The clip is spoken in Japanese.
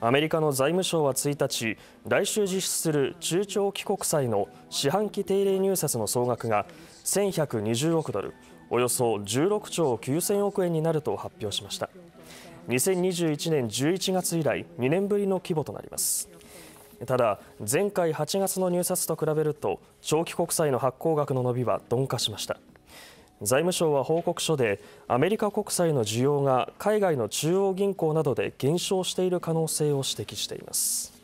アメリカの財務省は1日来週実施する中長期国債の四半期定例入札の総額が1120億ドルおよそ16兆9000億円になると発表しました。2021年11月以来2年ぶりの規模となります。ただ前回8月の入札と比べると長期国債の発行額の伸びは鈍化しました。財務省は報告書でアメリカ国債の需要が海外の中央銀行などで減少している可能性を指摘しています。